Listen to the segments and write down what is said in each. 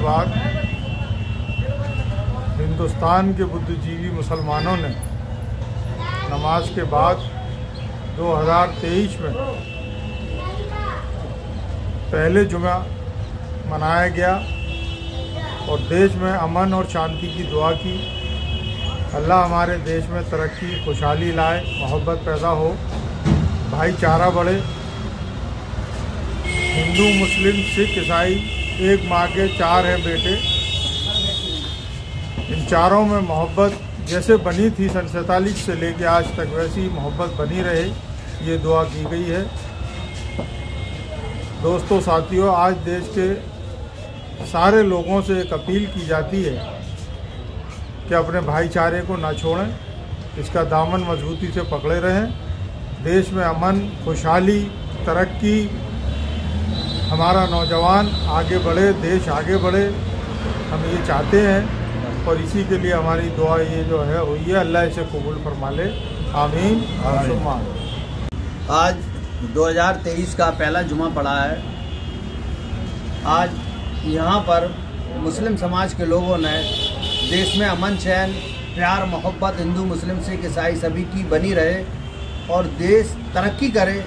बाद हिंदुस्तान के बुद्धिजीवी मुसलमानों ने नमाज़ के बाद 2023 में पहले जुमा मनाया गया और देश में अमन और शांति की दुआ की। अल्लाह हमारे देश में तरक्की, खुशहाली लाए, मोहब्बत पैदा हो। भाईचारा बढ़े। हिंदू, मुस्लिम, सिख, ईसाई, एक माँ के चार हैं बेटे। इन चारों में मोहब्बत जैसे बनी थी सन सैतालीस से लेके आज तक वैसी मोहब्बत बनी रहे, ये दुआ की गई है। दोस्तों, साथियों, आज देश के सारे लोगों से एक अपील की जाती है कि अपने भाईचारे को ना छोड़ें, इसका दामन मजबूती से पकड़े रहें। देश में अमन, खुशहाली, तरक्की हमारा नौजवान आगे बढ़े देश आगे बढ़े हम ये चाहते हैं और इसी के लिए हमारी दुआ ये जो है हुई है अल्लाह इसे कबूल फरमा ले आमीन। आमीन आज 2023 का पहला जुमा पड़ा है। आज यहाँ पर मुस्लिम समाज के लोगों ने देश में अमन चैन प्यार मोहब्बत हिंदू मुस्लिम सिख ईसाई सभी की बनी रहे और देश तरक्की करे।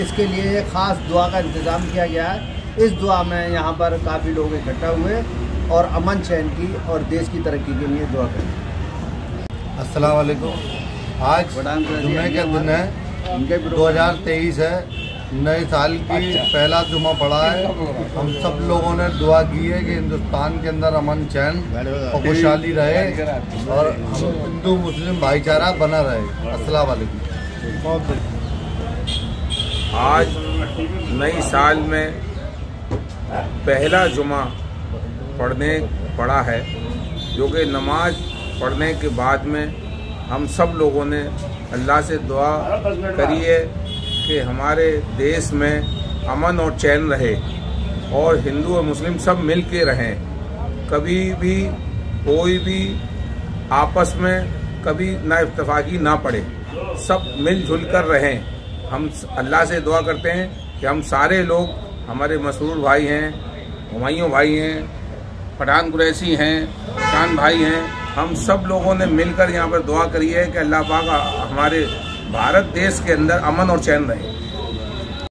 इसके लिए एक ख़ास दुआ का इंतज़ाम किया गया है। इस दुआ में यहाँ पर काफ़ी लोग इकट्ठा हुए और अमन चैन की और देश की तरक्की के लिए दुआ करें। अस्सलाम वालेकुम आज जुमे के दिन है। 2023 है। नए साल की पहला जुमा पड़ा है। हम सब लोगों ने दुआ की है कि हिंदुस्तान के अंदर अमन चैन और खुशहाली रहे और हम हिंदू मुस्लिम भाईचारा बना रहे। अस्सलाम वालेकुम आज नई साल में पहला जुमा पढ़ने पड़ा है, जो कि नमाज़ पढ़ने के बाद में हम सब लोगों ने अल्लाह से दुआ करी है कि हमारे देश में अमन और चैन रहे और हिंदू और मुस्लिम सब मिल के रहें। कभी भी कोई भी आपस में कभी ना इतफाक़ी ना पड़े, सब मिलजुल कर रहें। हम अल्लाह से दुआ करते हैं कि हम सारे लोग, हमारे मसरूर भाई हैं, हमायों भाई हैं, पठान कुरैसी हैं, शान भाई हैं, हम सब लोगों ने मिलकर यहाँ पर दुआ करी है कि अल्लाह पाक हमारे भारत देश के अंदर अमन और चैन रहे।